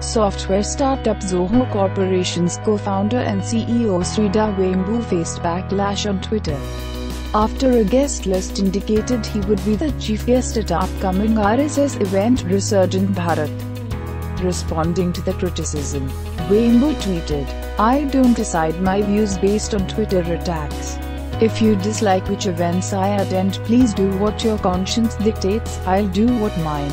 Software startup Zoho Corporation's co-founder and CEO Sridhar Vembu faced backlash on Twitter. After a guest list indicated he would be the chief guest at upcoming RSS event Resurgent Bharat. Responding to the criticism, Vembu tweeted, I don't decide my views based on Twitter attacks. If you dislike which events I attend please do what your conscience dictates, I'll do what mine